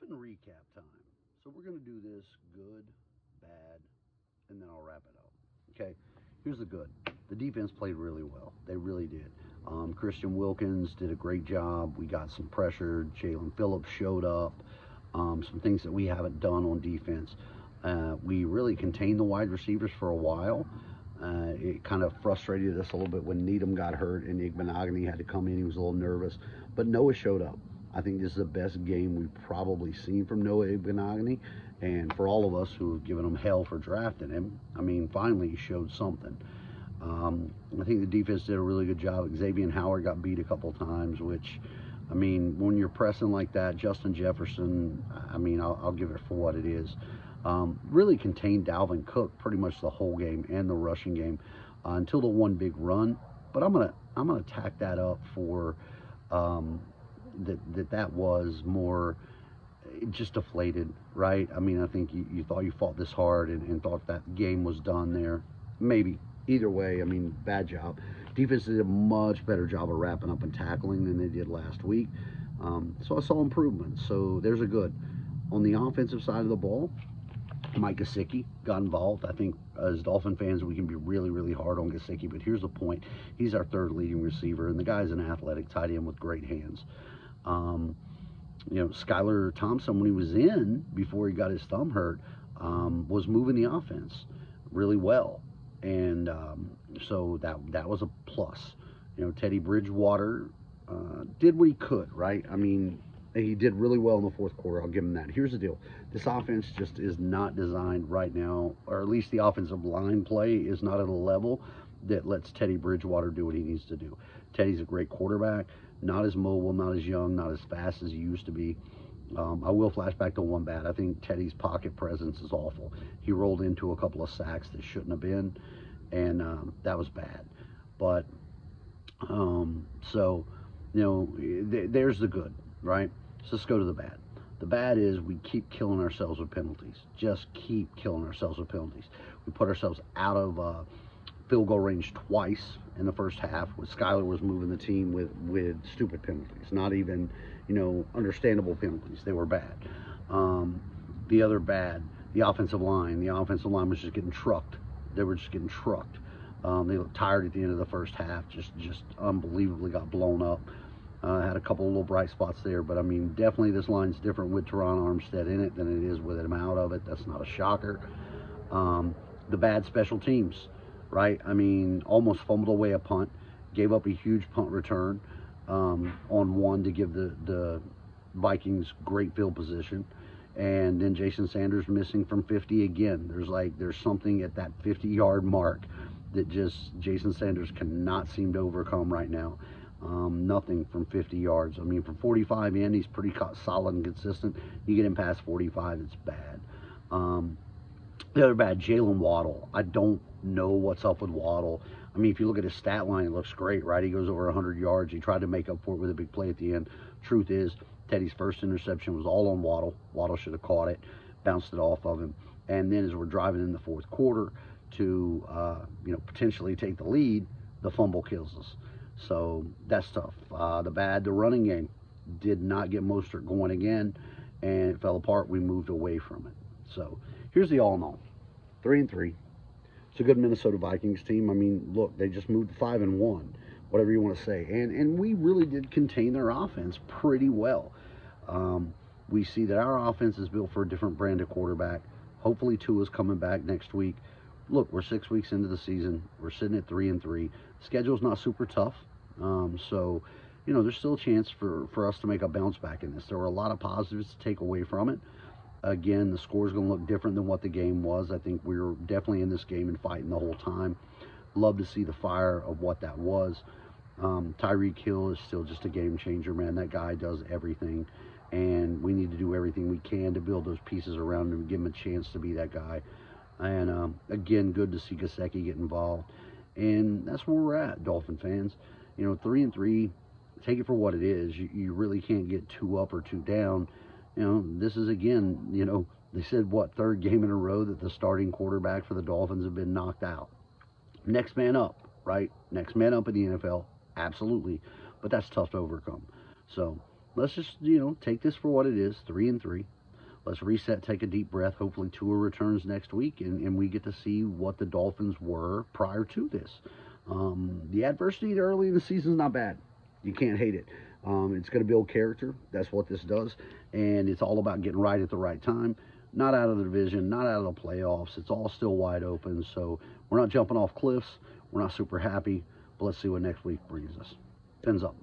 Dolphin recap time. So we're going to do this good, bad, and then I'll wrap it up. Okay, here's the good. The defense played really well. They really did. Um, Christian Wilkins did a great job. We got some pressure. Jaelan Phillips showed up. Um, some things that we haven't done on defense. Uh, we really contained the wide receivers for a while. Uh, it kind of frustrated us a little bit when Needham got hurt and Igbinoghene had to come in. He was a little nervous, but Noah showed up. I think this is the best game we've probably seen from Noah Igbinoghene. And for all of us who have given him hell for drafting him, I mean, finally he showed something. Um, I think the defense did a really good job. Xavier Howard got beat a couple times, which, I mean, when you're pressing like that, Justin Jefferson, I mean, I'll, I'll give it for what it is. Um, really contained Dalvin Cook pretty much the whole game and the rushing game uh, until the one big run. But I'm gonna I'm gonna tack that up for um, that that that was more just deflated, right? I mean, I think you, you thought you fought this hard and, and thought that game was done there. Maybe either way, I mean, bad job. Defense did a much better job of wrapping up and tackling than they did last week. Um, so I saw improvements. So there's a good. On the offensive side of the ball, Mike Gesicki got involved. I think as Dolphin fans, we can be really, really hard on Gesicki, but here's the point. He's our third leading receiver, and the guy's an athletic tight end with great hands. Um, you know, Skylar Thompson, when he was in before he got his thumb hurt, um, was moving the offense really well. And um, so that that was a plus. You know, Teddy Bridgewater uh, did what he could, right? I mean, he did really well in the fourth quarter. I'll give him that. Here's the deal. This offense just is not designed right now, or at least the offensive line play is not at a level that lets Teddy Bridgewater do what he needs to do. Teddy's a great quarterback, not as mobile, not as young, not as fast as he used to be. Um, I will flash back to one bad. I think Teddy's pocket presence is awful. He rolled into a couple of sacks that shouldn't have been, and um, that was bad. But um, so, you know, th- there's the good, right? So let's go to the bad. The bad is we keep killing ourselves with penalties. Just keep killing ourselves with penalties. We put ourselves out of uh, field goal range twice in the first half. When Skylar was moving the team with with stupid penalties, not even you know understandable penalties. They were bad. Um, the other bad, the offensive line. The offensive line was just getting trucked. They were just getting trucked. Um, they looked tired at the end of the first half. Just just unbelievably got blown up. Uh, had a couple of little bright spots there, but I mean, definitely this line's different with Terron Armstead in it than it is with him out of it. That's not a shocker. Um, the bad special teams, right? I mean, almost fumbled away a punt, gave up a huge punt return um, on one to give the, the Vikings great field position. And then Jason Sanders missing from 50 again. There's like, there's something at that 50 yard mark that just Jason Sanders cannot seem to overcome right now. Um, nothing from 50 yards. I mean, from 45 in, he's pretty solid and consistent. You get him past 45, it's bad. Um, the other bad, Jaylen Waddle. I don't know what's up with Waddle. I mean, if you look at his stat line, it looks great, right? He goes over 100 yards. He tried to make up for it with a big play at the end. Truth is, Teddy's first interception was all on Waddle. Waddle should have caught it, bounced it off of him. And then as we're driving in the fourth quarter to, uh, you know, potentially take the lead, the fumble kills us. So that's tough. Uh, the bad, the running game did not get Mostert going again, and it fell apart. We moved away from it. So here's the all in all three and three. It's a good Minnesota Vikings team. I mean, look, they just moved to five and one, whatever you want to say. And, and we really did contain their offense pretty well. Um, we see that our offense is built for a different brand of quarterback. Hopefully, Tua's coming back next week. Look, we're six weeks into the season. We're sitting at three and three. Schedule's not super tough. Um, so, you know, there's still a chance for, for us to make a bounce back in this. There were a lot of positives to take away from it. Again, the score is going to look different than what the game was. I think we were definitely in this game and fighting the whole time. Love to see the fire of what that was. Um, Tyreek Hill is still just a game changer, man. That guy does everything, and we need to do everything we can to build those pieces around him and give him a chance to be that guy. And um, again, good to see Gesicki get involved. And that's where we're at, Dolphin fans you know, three and three, take it for what it is. You, you really can't get two up or two down. You know, this is again, you know, they said what third game in a row that the starting quarterback for the Dolphins have been knocked out. Next man up, right? Next man up in the NFL, absolutely, but that's tough to overcome. So let's just, you know, take this for what it is, three and three. Let's reset, take a deep breath. Hopefully Tua returns next week, and, and we get to see what the Dolphins were prior to this. Um, the adversity early in the season is not bad. You can't hate it. Um, it's going to build character. That's what this does. And it's all about getting right at the right time. Not out of the division, not out of the playoffs. It's all still wide open. So we're not jumping off cliffs. We're not super happy. But let's see what next week brings us. Fins up.